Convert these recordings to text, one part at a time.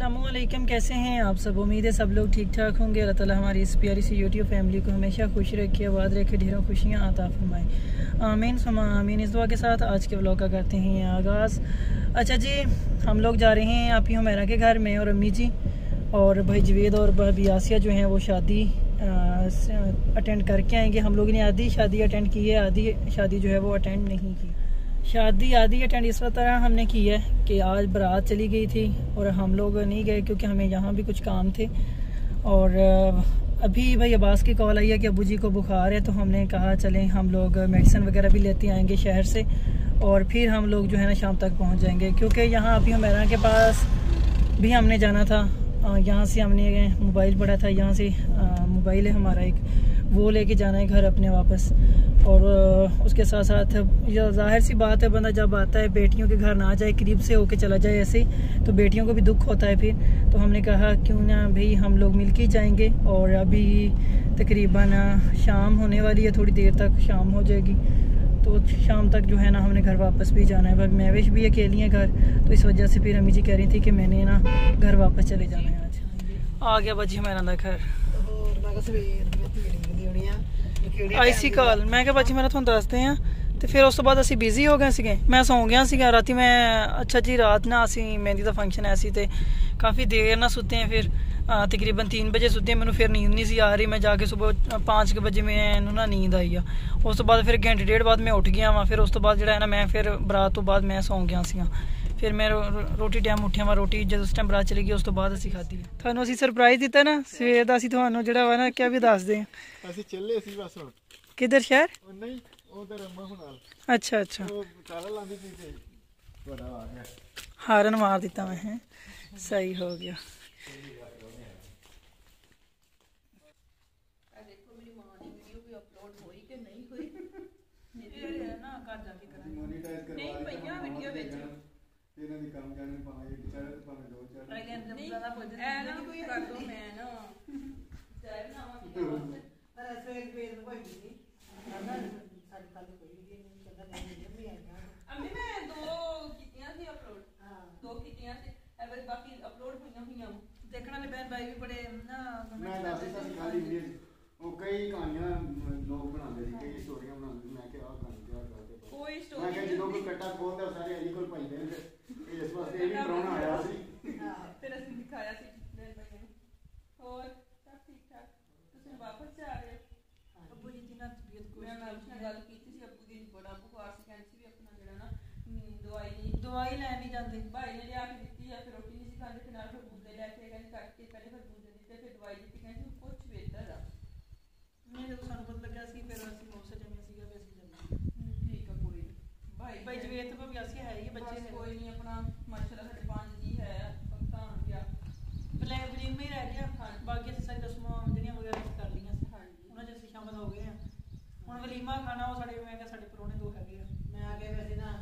असलम कैसे हैं आप सब? उम्मीद है सब लोग ठीक ठाक होंगे। अल्लाह ताला हमारी इस प्यारी सी यूट्यूब फैमिली को हमेशा खुश रखे, आबाद रखे, ढेरों खुशियाँ आता फरमाए। आमीन, समा आमीन। इस दुआ के साथ आज के ब्लॉग का करते हैं आगाज़। अच्छा जी, हम लोग जा रहे हैं आप ही मेरा के घर में और अम्मी जी और भाई जवेद और भाभी आसिया जो हैं वो शादी अटेंड करके आएँगे। हम लोग ने आधी शादी अटेंड की है, आधी शादी जो है वो अटेंड नहीं की। शादी आधी अटेंड इस तरह हमने की है कि आज बारात चली गई थी और हम लोग नहीं गए क्योंकि हमें यहाँ भी कुछ काम थे। और अभी भाई अब्बास की कॉल आई है कि अबू जी को बुखार है तो हमने कहा, चलें, हम लोग मेडिसिन वगैरह भी लेते आएँगे शहर से और फिर हम लोग जो है ना शाम तक पहुँच जाएँगे। क्योंकि यहाँ अभी हमेरा के पास भी हमने जाना था। यहाँ से हमने मोबाइल पड़ा था, यहाँ से मोबाइल है हमारा एक। वो लेके जाना है घर अपने वापस। और उसके साथ साथ ज़ाहिर सी बात है बंदा जब आता है बेटियों के घर ना जाए करीब से होके चला जाए ऐसे ही तो बेटियों को भी दुख होता है फिर। तो हमने कहा क्यों ना भाई हम लोग मिल के जाएँगे। और अभी तकरीबन शाम होने वाली है थोड़ी देर तक शाम हो जाएगी। तो शाम तक जो है ना हमने घर वापस भी जाना है। पर महविश भी अकेली है घर तो इस वजह से फिर अम्मी जी कह रही थी कि मैंने ना घर वापस चले जाना है आज। आ गया बजी हमारा घर। ਆਈ ਸੀ ਕਾਲ। ਮੈਂ ਕਿਹਾ ਬਾਜੀ ਮੈਂ ਤੁਹਾਨੂੰ ਦੱਸਦੇ ਆ ਤੇ ਫਿਰ ਉਸ ਤੋਂ ਬਾਅਦ ਅਸੀਂ ਬਿਜ਼ੀ ਹੋ ਗਏ ਸੀਗੇ। ਮੈਂ ਸੌਂ ਗਿਆ ਸੀਗਾ। ਰਾਤੀ ਮੈਂ ਅੱਛਾ ਜੀ ਰਾਤ ਨਾ ਅਸੀਂ ਮਹਿੰਦੀ ਦਾ ਫੰਕਸ਼ਨ ਐ ਸੀ ਤੇ ਕਾਫੀ ਦੇਰ ਨਾਲ ਸੁੱਤੇ ਆ ਫਿਰ। ਤਕਰੀਬਨ 3 ਵਜੇ ਸੁੱਤੇ ਮੈਨੂੰ ਫਿਰ ਨੀਂਦ ਨਹੀਂ ਸੀ ਆ ਰਹੀ। ਮੈਂ ਜਾ ਕੇ ਸਵੇਰ 5 ਵਜੇ ਮੈਨੂੰ ਨਾ ਨੀਂਦ ਆਈ ਆ। ਉਸ ਤੋਂ ਬਾਅਦ ਫਿਰ ਘੰਟੇ ਡੇਢ ਬਾਅਦ ਮੈਂ ਉੱਠ ਗਿਆ ਵਾਂ। ਫਿਰ ਉਸ ਤੋਂ ਬਾਅਦ ਜਿਹੜਾ ਹੈ ਨਾ ਮੈਂ ਫਿਰ ਬਰਾਤ ਤੋਂ ਬਾਅਦ ਮੈਂ ਸੌਂ ਗਿਆ ਸੀਗਾ। ਫਿਰ ਮੈਂ ਰੋਟੀ ਟਾਈਮ ਉੱਠਿਆ ਮੈਂ ਰੋਟੀ ਜਦੋਂ ਉਸ ਟਾਈਮ ਬਰਾਤ ਚਲੀ ਗਈ ਉਸ ਤੋਂ ਬਾਅਦ ਅਸੀਂ ਖਾਧੀ। ਤੁਹਾਨੂੰ ਅਸੀਂ ਸਰਪ੍ਰਾਈਜ਼ ਦਿੱਤਾ ਨਾ ਸਵੇਰ ਦਾ ਅਸੀਂ ਤੁਹਾਨੂੰ ਜਿਹੜਾ ਵਾ ਨਾ ਕਿਆ ਵੀ ਦੱਸਦੇ ਆ ਅਸੀਂ ਚੱਲੇ ਸੀ ਬਸ ਹੁਣ। ਕਿੱਧਰ ਸ਼ਹਿਰ? ਨਹੀਂ ਉਧਰ ਅੰਮਾ ਹੁਣਾਲ ਅੱਛਾ ਅੱਛਾ। ਉਹ ਕਾਲਾ ਲਾਂਦੀ ਸੀ ਤੇ ਬੜਾ ਆ ਗਿਆ। ਹਾਰਨ ਮਾਰ ਦਿੱਤਾ ਮੈਂ ਹੈ। ਸਹੀ ਹੋ ਗਿਆ। ਮੋਨੀਟਾਈਜ਼ ਕਰਵਾ ਨਹੀਂ ਪਈਆਂ ਵੀਡੀਓ ਵਿੱਚ। ਇਹਨਾਂ ਦੀ ਕੰਮ ਜਾਣੇ ਪਾਏ ਵਿਚਾਰੇ ਤੇ ਭਾਵੇਂ ਦੋ ਚਾਰ ਐ ਨਾ ਕੋਈ ਕਰ ਦੋ ਮੈਂ ਨਾ। ਚਾਹ ਬਣਾਵਾਂ ਅੰਮੀ ਮੈਂ ਦੋ ਕੀਤੀਆਂ ਸੀ ਅਪਲੋਡ ਦੋ ਕੀਤੀਆਂ ਸੀ ਐਵੇਂ ਬਾਕੀ ਅਪਲੋਡ ਹੋਈਆਂ ਹੋਈਆਂ ਦੇਖਣ ਵਾਲੇ ਬਹਿਨ ਭਾਈ ਵੀ ਬੜੇ ਨਾ ਮੈਂ ਦੱਸ ਦਿੱਤਾ ਸੀ ਖਾਲੀ ਵੀਡੀਓ ਉਹ ਕਈ ਕਹਾਣੀਆਂ ਅਮ, ਲੋਕ ਬਣਾਉਂਦੇ ਸੀ ਕਈ ਸਟੋਰੀਆਂ ਬਣਾਉਂਦੇ ਸੀ ਮੈਂ ਕਿਹਾ ਆਹ ਕਹਾਣੀ ਤਿਆਰ ਕਰਕੇ ਪਾਓ। ਕੋਈ ਮੈਂ ਸਟੋਰੀ ਕਿਹਾ ਜਦੋਂ ਕੋਈ ਕੱਟਾ ਖੋਲਦਾ ਉਹ ਸਾਰੇ ਅਲੀ ਕੋਲ ਪਾਈ ਦੇਣਗੇ ਇਹ ਇਸ ਵਾਸਤੇ ਇਹ ਵੀ ਪ੍ਰਾਹੁਣਾ ਆਇਆ ਸੀ ਫਿਰ ਅਸੀਂ ਦਿਖਾਇਆ ਸੀ ਬੈਨ ਭਾਈਆਂ ਨੂੰ ਹੋਰ ਸਭ ਠੀਕ ਠਾਕ ਤੁਸੀਂ ਵਾਪਸ ਜਾ ਰਹੇ ਹੋ ਅੱਬੂ ਜੀ ਦੀ ਨਾ ਤਬੀਅਤ ਮੈਂ ਨਾਲ ਉਸ ਨਾਲ ਗੱਲ ਕੀਤੀ ਸੀ ਅੱਬੂ ਦੀ ਬੜਾ ਬੁਖਾਰ ਸੀ ਕਹਿੰਦੇ ਸੀ ਵੀ ਆਪਣਾ ਜਿਹੜਾ ਨਾ ਹਮ, ਦਵਾਈ ਨਹੀਂ ਦਵਾਈ ਲੈ ਜਾਂਦੇ ਭਾਈ ਨੇ ਲਿਆ ਕੇ ਦਿੱਤੀ ਆ ਫਿਰ ਰੋਟੀ ਨਹੀਂ ਸੀ ਖਾਂਦੇ ਫਿਰ ਨਾਲ ਫਿਰ ਬੂੰਦੇ ਲੈ ਕੇ ਕਹਿੰਦੇ ਕੱਟ ਕੇ ਪਹਿਲੇ ਫਿਰ ਬੂੰਦੇ ਦਿੱਤੇ ਫਿਰ ਦਵਾਈ ਦਿੱਤੀ ਕਹਿੰਦੇ ਕੁਛ ਬਿਹਤਰ ਆ ਨਹੀਂ ਜਦੋਂ ਸਾਨੂੰ ਪਤਾ ਲੱਗਾ ਸੀ ਫਿਰ ਅਸੀਂ ਮੌਸਾ ਜਮਿਆ ਸੀਗਾ ਵੀ ਅਸੀਂ ਹਮ, ਠੀਕ ਆ ਕੋਈ ਨੀ। ਭਾਈ ਭਾਈ ਜਵੇਦ ਤੋਂ ਵੀ ਅਸੀਂ ਹੈ ਹੀ ਬੱਚੇ ਨੇ। ਕੋਈ ਨਹੀਂ ਆਪਣਾ ਮਾਸ਼ਾਅੱਲਾ ਸਾਡੇ ਪੰਜ ਜੀ ਹੈ ਪੱਕਾ ਆ ਗਿਆ ਬਲੈਕ ਬਲੀਮ ਹੀ ਰਹਿ ਗਿਆ ਹਾਂਜੀ। ਬਾਕੀ ਅਸੀਂ ਸਾਰੀ ਰਸਮਾਂ ਜਿਹੜੀਆਂ ਵਗੈਰਾ ਅਸੀਂ ਕਰ ਲਈਆਂ ਸੀ ਹਾਂਜੀ ਉਹਨਾਂ 'ਚ ਅਸੀਂ ਸ਼ਾਮਲ ਹੋ ਗਏ ਆ ਹੁਣ ਵਲੀਮਾ ਖਾਣਾ ਉਹ ਸਾਡੇ ਮੈਂ ਕਿਹਾ ਸਾਡੇ ਪਰੋਣੇ ਦੋ ਹੈਗੇ ਆ ਮੈਂ ਆ ਕੇ ਵੈਸੇ ਨਾ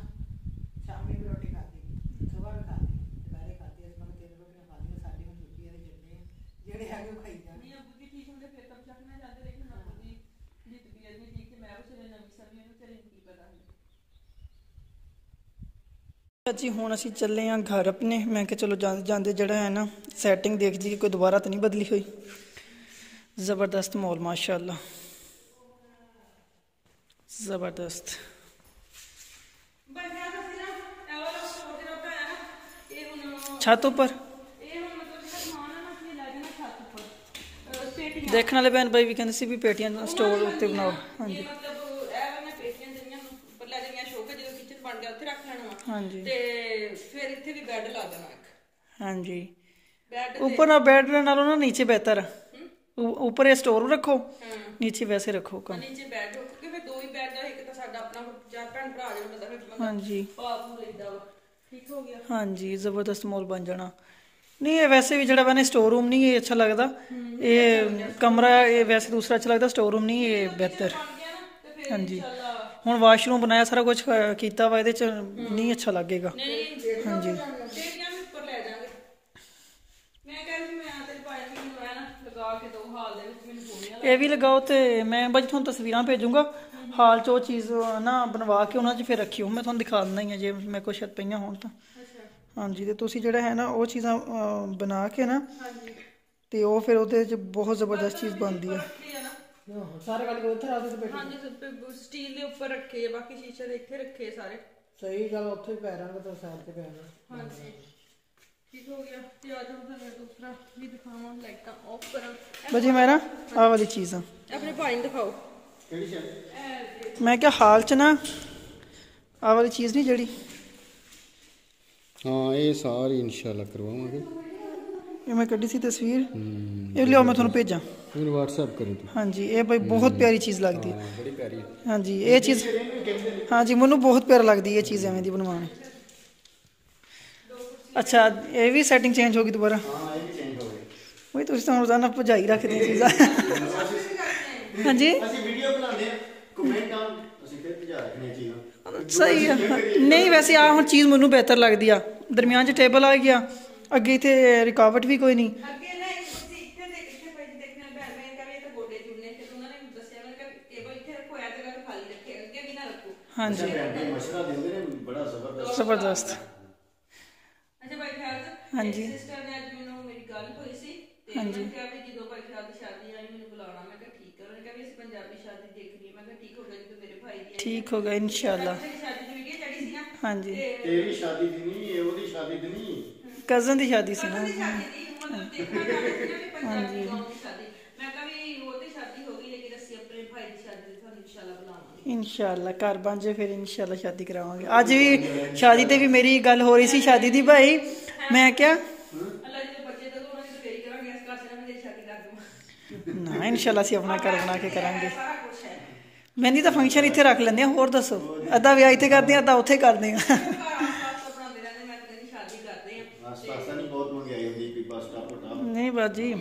ਸ਼ਾਮੀ ਵੀ ਰੋਟੀ ਖਾਧੀ ਸਵੇਰ ਵੀ ਖਾਧੀ ਦੁਪਹਿਰੇ ਖਾਧੀ ਇਸ ਮਨ ਤਿੰਨ ਰੋਟੀਆਂ ਖਾਧੀਆਂ ਸਾਡੀ ਹੁਣ ਛੁੱਟੀ ਹੈ ਤੇ ਚੱਲੇ ਆ ਜਿਹੜੇ ਹੈਗੇ ਉਹ ਖਾਈ ਜਾਣ ਨਹੀਂ ਅੱਬੂ ਜੀ ਠੀਕ ਹੁੰਦੇ ਫਿਰ ਤਾਂ ਚੱਕਣਾ ਜਾਂਦੇ ਲੇਕਿਨ ਅੱਬੂ ਜੀ ਦੀ ਤਬੀਅਤ ਨਹੀਂ ਠੀਕ ਤੇ ਮੈਂ ਉਸ ਵੇਲੇ ਨਵੀਂ ਸਮੀ ਨੂੰ ਚਲੇ ਕੀ ਪਤਾ ਹੈ ਜੀ ਹੁਣ ਅਸੀਂ ਚੱਲੇ ਆ ਘਰ ਆਪਣੇ। ਮੈਂ ਕਿਹਾ ਚਲੋ ਜਾਂਦੇ ਜਿਹੜਾ ਹੈ ਨਾ ਸੈਟਿੰਗ ਦੇਖ ਜੀ, ਕੋਈ ਦੁਬਾਰਾ ਤਾਂ ਨਹੀਂ ਬਦਲੀ ਹੋਈ। ਜ਼ਬਰਦਸਤ ਮਾਹੌਲ, ਮਾਸ਼ਾਅੱਲਾ। ਜ਼ਬਰਦਸਤ। ਛੱਤ ਉੱਪਰ? ਦੇਖਣ ਵਾਲੇ ਭੈਣ ਭਾਈ ਵੀ ਕਹਿੰਦੇ ਸੀ ਵੀ ਪੇਟੀਆਂ ਸਟੋਰ ਉੱਤੇ ਬਣਾਓ। ਹਾਂਜੀ ਮਤਲਬ ਇਹ ਵਾਲੀਆਂ ਪੇਟੀਆਂ ਜਿਹੜੀਆਂ ਨੂੰ ਉੱਪਰ ਲੈ ਜਾਣੀਆਂ ਸ਼ੋਕੇ ਜਦੋਂ ਕਿਚਨ ਬਣ ਗਿਆ ਉੱਥੇ ਰੱਖ ਲੈਣਾ ਵਾ। ਹਾਂਜੀ। ਤੇ ਫਿਰ ਇੱਥੇ ਵੀ ਬੈੱਡ ਲਾ ਦੇਣਾ ਇੱਕ। ਹਾਂਜੀ। ਬੈੱਡ ਉੱਪਰ ਨਾ ਬੈੱਡ ਨਾਲੋਂ ਨਾ ਨੀਚੇ ਬਿਹਤਰ ਉੱਪਰ ਇਹ ਸਟੋਰ ਰੱਖੋ ਨੀਚੇ ਵੈਸੇ ਰੱਖੋ ਕੰਮ। ਨੀਚੇ ਬੈੱਡ ਰੱਖੋ ਕਿਉਂਕਿ ਦੋ ਹੀ ਬੈੱਡ ਆ ਇੱਕ ਤਾਂ ਸਾਡਾ ਆਪਣਾ ਜਾਂ ਭੈਣ ਭਰਾ ਜਿਹੜਾ ਬੰਦਾ ਫਿਰ ਬੰਦਾ ਹਾਂਜੀ। ਪਾਪੂ ਲੈਂਦਾ ਵਾ। ਠੀਕ ਹੋ ਗਿਆ। ਹਾਂਜੀ ਜ਼ਬਰਦਸਤ ਮੋਲ ਬਣ ਜਾਣਾ। ਨਹੀਂ ਇਹ ਵੈਸੇ ਵੀ ਜਿਹੜਾ ਬਣੇ ਸਟੋਰ ਰੂਮ ਨਹੀਂ ਇਹ ਅੱਛਾ ਲੱਗਦਾ। ਇਹ ਕਮਰਾ ਇਹ ਵੈਸੇ ਦੂਸਰਾ ਅੱਛਾ ਲੱਗਦਾ ਸਟੋਰ ਰੂਮ ਨਹੀਂ ਇਹ ਬਿਹਤਰ ਹਾਂਜੀ। ਹੁਣ ਵਾਸ਼ਰੂਮ ਬਣਾਇਆ ਸਾਰਾ ਕੁਝ ਕੀਤਾ ਵਾ ਇਹਦੇ ਚ ਨਹੀਂ ਅੱਛਾ ਲੱਗੇਗਾ। ਨਹੀਂ ਹਾਂਜੀ। ਮੈਂ ਮੈਂ ਇਹ ਵੀ ਲਗਾਓ ਤੇ ਮੈਂ ਬਾਜੀ ਤੁਹਾਨੂੰ ਤਸਵੀਰਾਂ ਭੇਜੂੰਗਾ। ਹਾਲ ਚ ਉਹ ਚੀਜ਼ ਨਾ ਬਣਵਾ ਕੇ ਉਹਨਾਂ ਚ ਫਿਰ ਰੱਖਿਓ। ਮੈਂ ਤੁਹਾਨੂੰ ਦਿਖਾ ਦਿੰਦਾ ਹੀ ਆ ਜੇ ਮੇਰੇ ਕੋਲ ਸ਼ਾਇਦ ਪਈਆਂ ਹੋਣ ਤਾਂ। ਹਾਂਜੀ ਤੇ ਤੁਸੀਂ ਜਿਹੜਾ ਹੈ ਨਾ ਉਹ ਚੀਜ਼ਾਂ ਬਣਾ ਕੇ ਨਾ ਤੇ ਉਹ ਫਿਰ ਉਹਦੇ ਚ ਬਹੁਤ ਜ਼ਬਰਦਸਤ ਚੀਜ਼ ਬਣਦੀ ਆ। ਆ ਨਾ ਸਾਰੇ ਕੱਢ ਕੇ ਉੱਥੇ ਰੱਖ ਦੇ ਬੈਠੇ। ਹਾਂਜੀ ਸਭ ਸਟੀਲ ਦੇ ਉੱਪਰ ਰੱਖੇ ਆ ਬਾਕੀ ਸ਼ੀਸ਼ੇ ਦੇ ਇੱਥੇ ਰੱਖੇ ਸਾਰੇ। ਸਹੀ ਗੱਲ ਉੱਥੇ ਹੀ ਪੈ ਰਾਂਗੇ ਤਾਂ ਸਾਈਡ ਤੇ ਪੈ ਜਾਣਾ ਹਾਂਜੀ। ਠੀਕ ਹੋ ਗਿਆ। ਤੇ ਆ ਜਾਓ ਤੁਹਾਨੂੰ ਦੂਸਰਾ ਵੀ ਦਿਖਾਵਾਂ ਲਾਈਟਾਂ ਆਫ ਕਰਾਂ। ਬਜੀ ਮੈਂ ਨਾ ਆਹ ਵਾਲੀ ਚੀਜ਼ ਆ। ਆਪਣੇ ਭਾਈ ਨੂੰ ਦਿਖਾਓ। ਕਿਹੜੀ ਸ਼ਾਇਦ ਮੈਂ ਕਿਹਾ ਹਾਲ ਚ ਨਾ ਆਹ ਵਾਲੀ ਚੀਜ਼ ਨਹੀਂ ਜਿਹੜੀ? ਹਾਂ ਇਹ ਸਾਰੀ ਇਨਸ਼ਾਅੱਲਾ ਕਰਵਾਵਾਂਗੇ। ਇਹ ਮੈਂ ਕੱਢੀ ਸੀ ਤਸਵੀਰ। ਇਹ ਲਿਓ ਮੈਂ ਤੁਹਾਨੂੰ ਭੇਜਾਂ। ਮੈਨੂੰ WhatsApp ਕਰੀ ਤੂੰ। ਹਾਂਜੀ ਇਹ ਬਈ ਬਹੁਤ ਪਿਆਰੀ ਚੀਜ਼ ਲੱਗਦੀ ਹੈ। ਬੜੀ ਪਿਆਰੀ ਹਾਂਜੀ ਇਹ ਚੀਜ਼ ਹਾਂਜੀ ਮੈਨੂੰ ਬਹੁਤ ਪਿਆਰ ਲੱਗਦੀ ਹੈ ਇਹ ਚੀਜ਼ ਐਵੇਂ ਦੀ ਬਣਵਾਉਣੀ। ਅੱਛਾ ਇਹ ਵੀ ਸੈਟਿੰਗ ਚੇਂਜ ਹੋ ਗਈ ਦੁਬਾਰਾ? ਹਾਂ ਇਹ ਵੀ ਚੇਂਜ ਹੋ ਗਈ। ਬਈ ਤੁਸੀਂ ਤਾਂ ਰੋਜ਼ਾਨਾ ਭਜਾਈ ਰੱਖਦੇ ਚੀਜ਼ਾਂ। ਹਾਂਜੀ? ਅਸੀਂ ਵੀਡੀਓ ਬਣਾਉਂਦੇ ਆ ਕਮੈਂਟ ਡਾਊਨ ਅਸੀਂ ਫਿਰ ਭਜਾ ਰੱਖਣੇ ਚੀਜ਼ਾਂ। ਸਹੀ ਆ ਨਹੀਂ ਵੈਸੇ ਆ ਹੁਣ ਚੀਜ਼ ਮੈਨੂੰ ਬਿਹਤਰ ਲੱਗਦੀ ਆ। ਦਰਮਿਆਨ 'ਚ ਟੇਬਲ ਆ ਗਿਆ ਅੱਗੇ ਤੇ ਰੁਕਾਵਟ ਵੀ ਕੋਈ ਨਹੀਂ ਅੱਗੇ ਨਾ ਇੱਕ ਤੁਸੀਂ ਇੱਥੇ ਦੇ ਇੱਥੇ ਪਈ ਦੇਖਣਾ ਭੈਣ ਮੈਂ ਕਹਿੰਦੀ ਤਾਂ ਗੋਡੇ ਜੁੜਨੇ ਤੇ ਉਹਨਾਂ ਨੇ ਦੱਸਿਆ ਮੈਂ ਕਿ ਟੇਬਲ ਇੱਥੇ ਰੱਖੋ ਐ ਜਗ੍ਹਾ ਤੇ ਖਾਲੀ ਰੱਖੇ ਅੱਗੇ ਵੀ ਨਾ ਰੱਖੋ ਹਾਂਜੀ। ਜੀ ਮਸ਼ਵਰਾ ਦਿੰਦੇ ਨੇ ਬੜਾ ਜ਼ਬਰਦਸਤ। ਜ਼ਬਰਦਸਤ। ਅੱਛਾ ਭਾਈ ਖਿਆਲ ਹਾਂਜੀ। ਸਿਸਟਰ ਨੇ ਅੱਜ ਮੈਨੂੰ ਮੇਰੀ ਗੱਲ ਹੋਈ ਸੀ ਤੇ ਹਾਂਜੀ। ਮੈਂ ਕਿਹਾ ਵੀ ਜਦੋਂ ਭਾਈ ਖਿਆਲ ਦੀ ਸ਼ਾਦੀ ਆਈ ਮੈਨੂੰ ਬੁਲਾਉਣਾ। ਮੈਂ ਕਿਹਾ ਠੀਕ ਹੈ ਉਹਨੇ ਕਿਹਾ ਵੀ ਅਸੀਂ ਪੰਜਾਬੀ ਸ਼ਾਦੀ ਦੇਖਣੀ ਹੈ ਮੈਂ ਕਿਹਾ ਠੀਕ ਹੋ ਗਿਆ ਜਦੋਂ ਮੇਰੇ ਭਾਈ ਦੀ ਆਈ। ਠੀਕ ਹੋ ਗਿਆ ਇਨਸ਼ਾਅੱਲਾ। ਮੇਰੀ ਸ਼ਾਦੀ ਦੀ ਵੀਡੀਓ ਚੜੀ ਸੀ ਨਾ ਹਾਂਜੀ। ਤੇ ਤੇਰੀ ਸ਼ਾਦੀ ਦੀ ਨਹੀਂ ਇਹ ਉਹਦੀ ਸ਼ਾਦੀ ਦੀ ਨਹੀਂ। ਕਜ਼ਨ ਦੀ ਸ਼ਾਦੀ ਸੀ ਨਾ। ਦੀ ਸ਼ਾਦੀ ਦੀ ਮਤਲਬ ਦੇਖਣਾ ਚਾਹੁੰਦੇ ਸੀ ਨਾ ਕਿ ਪੰਜਾਬੀ ਕੌਮ ਦੀ ਸ਼ਾਦੀ ਮੈਂ ਕਿਹਾ ਵੀ ਉਹ ਤੇ ਸ਼ਾਦੀ ਹੋ ਗਈ ਲੇਕਿਨ ਅਸੀਂ ਆਪਣੇ ਭਾਈ ਦੀ ਸ਼ਾਦੀ ਤੇ ਤੁਹਾਨੂੰ ਇਨਸ਼ਾਅੱਲਾ ਬੁਲਾਵਾਂਗੇ ਇਨਸ਼ਾਅੱਲਾ ਘਰ ਬਣ ਜੇ ਫਿਰ ਇਨਸ਼ਾਅੱਲਾ ਸ਼ਾਦੀ ਕਰਾਵਾਂਗੇ। ਅੱਜ ਵੀ ਸ਼ਾਦੀ ਤੇ ਵੀ ਮੇਰੀ ਗੱਲ ਹੋ ਰਹੀ ਸੀ ਸ਼ਾਦੀ ਦੀ ਭਾਈ। ਮੈਂ ਕਿਹਾ ਅੱਲਾ ਜੀ ਦੇ ਬੱਚੇ ਜਦੋਂ ਉਹਨਾਂ ਦੀ ਤੇਰੀ ਕਰਾਂਗੇ ਇਸ ਘਰ ਚ ਨਾ ਮੇਰੀ ਸ਼ਾਦੀ ਕਰ ਦੂੰਗਾ। ਨਾ ਇਨਸ਼ਾਅੱਲਾ ਅਸੀਂ ਆਪਣਾ ਘਰ ਬਣਾ ਕੇ ਕਰਾਂਗੇ। ਮਹਿੰਦੀ ਦਾ ਫੰਕਸ਼ਨ ਇੱਥੇ ਰੱਖ ਲੈਂਦੇ ਆ ਹੋਰ ਦੱਸੋ। ਅੱਧਾ ਵਿਆਹ ਇੱਥੇ ਕਰਦੇ ਆ ਅੱਧਾ ਉੱਥੇ ਕਰਦੇ ਆ ਨਹੀਂ ਬਾਜੀ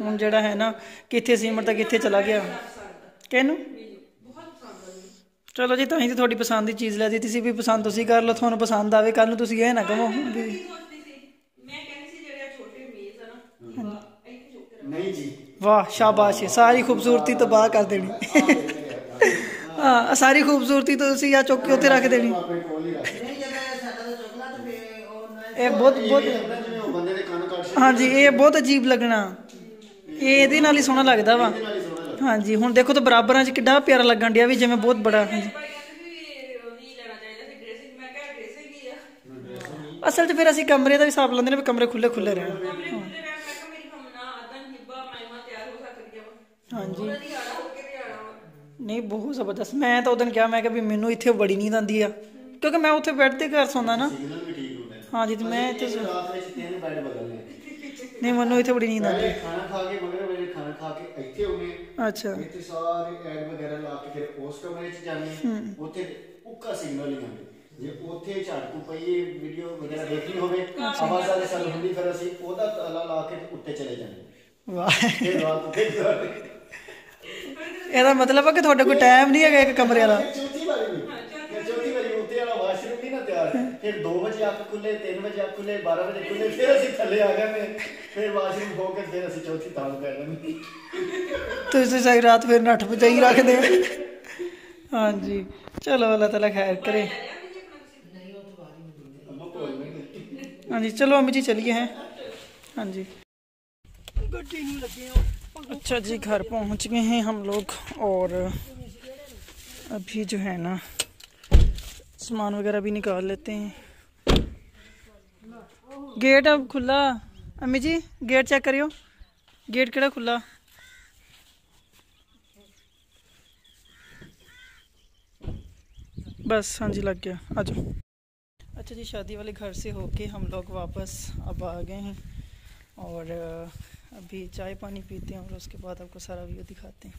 ਹੁਣ ਜਿਹੜਾ ਹੈ ਨਾ ਕਿੱਥੇ ਸੀਮਟ ਤਾਂ ਕਿੱਥੇ ਚਲਾ ਗਿਆ। ਕਿਹਨੂੰ? ਚਲੋ ਜੀ ਤਾਂ ਹੀ ਤਾਂ ਤੁਹਾਡੀ ਪਸੰਦ ਦੀ ਚੀਜ਼ ਲੈ ਦਿੱਤੀ ਸੀ ਵੀ ਪਸੰਦ ਤੁਸੀਂ ਕਰ ਲਓ ਤੁਹਾਨੂੰ ਪਸੰਦ ਆਵੇ ਕੱਲ ਨੂੰ ਤੁਸੀਂ ਇਹ ਨਾ ਕਹੋ ਵੀ ਕੀ ਸੋਚਦੀ ਸੀ ਮੈਂ ਕਹਿੰਦੀ ਸੀ ਜਿਹੜੇ ਆਹ ਛੋਟੇ ਮੇਜ਼ ਆ ਨਾ ਇੱਥੇ ਚੁੱਕ ਕੇ ਨਹੀਂ ਜੀ। ਵਾਹ ਸ਼ਾਬਾਸ਼ ਸਾਰੀ ਖੂਬਸੂਰਤੀ ਤਬਾਹ ਕਰ ਦੇਣੀ। ਹਾਂ ਸਾਰੀ ਖੂਬਸੂਰਤੀ ਤੁਸੀਂ ਆ ਚੁੱਕ ਕੇ ਉੱਥੇ ਰੱਖ ਦੇਣੀ। ਇਹ ਬਹੁਤ ਬਹੁਤ ਇਹ ਹੁੰਦਾ ਜਿਵੇਂ ਉਹ ਬੰਦੇ ਦੇ ਕੰਨ ਕੱਟ ਸੀ ਹਾਂਜੀ ਇਹ ਬਹੁਤ ਅਜੀਬ ਲੱਗਣਾ। ਇਹ ਇਹਦੇ ਨਾਲ ਹੀ ਸੋਹਣਾ ਲੱਗਦਾ ਵਾ। ਹਾਂਜੀ ਹੁਣ ਦੇਖੋ ਤਾਂ ਬਰਾਬਰਾਂ 'ਚ ਕਿੱਡਾ ਪਿਆਰਾ ਲੱਗਣ ਡਿਆ ਵੀ ਜਿਵੇਂ ਬਹੁਤ ਬੜਾ ਹਾਂਜੀ ਭਾਈ ਕਹਿੰਦੇ ਵੀ ਉਹ ਨਹੀਂ ਲੈਣਾ ਚਾਹੀਦਾ ਸੀ ਡਰੈਸਿੰਗ ਮੈਂ ਕਿਹਾ ਡਰੈਸਿੰਗ ਹੀ ਆ? ਅਸਲ 'ਚ ਫਿਰ ਅਸੀਂ ਕਮਰੇ ਦਾ ਵੀ ਹਿਸਾਬ ਲੈਂਦੇ ਨੇ ਵੀ ਕਮਰੇ ਖੁੱਲੇ ਖੁੱਲੇ ਰਹਿਣ। ਹਾਂਜੀ। ਕੇ ਨਹੀਂ ਬਹੁਤ ਜ਼ਬਰਦਸਤ। ਮੈਂ ਤਾਂ ਉਦੋਂ ਕਿਹਾ ਮੈਂ ਕਿਹਾ ਵੀ ਮੈਨੂੰ ਇੱਥੇ ਬੜੀ ਨੀਂਦ ਆਉਂਦੀ ਆ। ਕਿਉਂਕਿ ਮੈਂ ਉੱਥੇ ਬੈੱਡ ਤੇ ਘਰ ਸੌਂਦਾ ਨਾ। ਹਾਂਜੀ ਤੇ ਮੈਂ ਇੱਥੇ ਤਿੰਨ ਬੈੱਡ ਬਦਲਨੇ ਨਹੀਂ ਮੈਨੂੰ ਇੱਥੇ ਬੜੀ ਨੀਂਦ ਆਉਂਦੀ। ਪਹਿਲੇ ਖਾਣਾ ਖਾ ਕੇ ਮਗਰ ਵੇਲੇ ਖਾਣਾ ਖਾ ਕੇ ਇੱਥੇ ਹੋਗੇ ਅੱਛਾ। ਇੱਥੇ ਸਾਰੇ ਐਡ ਵਗੈਰਾ ਲਾ ਕੇ ਫਿਰ ਉਸ ਕਮਰੇ 'ਚ ਜਾਂਦੇ ਉੱਥੇ ਉੱਕਾ ਸਿਗਨਲ ਹੀ ਆਉਂਦੇ। ਜੇ ਉੱਥੇ ਝਾੜੂ ਪਈਏ ਵੀਡੀਓ ਵਗੈਰਾ ਦੇਖਣੀ ਹੋਵੇ ਆਵਾਜ਼ ਵਾਲੇ ਸਾਲ ਹੁੰਦੀ ਫਿਰ ਅਸੀਂ ਉਹਦਾ ਤਾਲਾ ਲਾ ਕੇ ਉੱਤੇ ਚਲੇ ਜਾਂਦੇ ਵਾਹ। ਫਿਰ ਰਾਤ ਗੁਜ਼ਾਰਦੇ। ਇਹਦਾ ਮਤਲਬ ਹੈ ਕਿ ਤੁਹਾਡੇ ਕੋਲ ਟਾਈਮ ਨਹੀਂ ਹੈਗਾ ਇੱਕ ਕਮਰੇ ਵਾਲਾ। ਫਿਰ ਚੌਥੀ ਵਾਰੀ ਵੀ। ਚੌਥੀ ਵਾਰੀ ਉੱਤੇ ਵਾਲਾ ਵਾਸ਼ਰੂਮ ਨਹੀਂ ਨਾ ਤਿਆਰ। ਫਿਰ 2 ਵਜੇ ਅੱਖ ਖੁੱਲੇ 3 ਵਜੇ ਅੱਖ ਖੁੱਲੇ 12 ਵਜੇ ਖੁੱਲੇ ਫਿਰ ਅਸੀਂ ਥੱਲੇ ਆ ਗਏ ਨੇ ਫਿਰ ਵਾਸ਼ਰੂਮ ਹੋ ਕੇ ਫਿਰ ਅਸੀਂ ਚੌਥੀ ਥਾਲ ਕਰ ਲੈਣੀ ਤੁਸੀਂ ਸਾਰੀ ਰਾਤ ਫਿਰ ਨੱਠ ਪਜਾਈ ਰੱਖਦੇ ਹਾਂਜੀ ਚਲੋ ਅੱਲਾਹ ਤਾਲਾ ਖੈਰ ਕਰੇ ਹਾਂਜੀ ਚਲੋ ਅੰਮੀ ਜੀ ਚਲੀਏ ਹੈ ਹਾਂਜੀ ਗੱਡੀ ਨੂੰ ਲੱਗੇ अच्छा जी घर पहुँच गए हैं हम लोग और अभी जो है ना सामान वगैरह भी निकाल लेते हैं गेट अब खुला। अम्मी जी, गेट चेक करियो। गेट केड़ा खुला? बस हाँ जी लग गया। आ जाओ अच्छा जी, शादी वाले घर से होके हम लोग वापस अब आ गए हैं। और अभी चाय पानी पीते हैं और उसके बाद आपको सारा व्यू दिखाते हैं।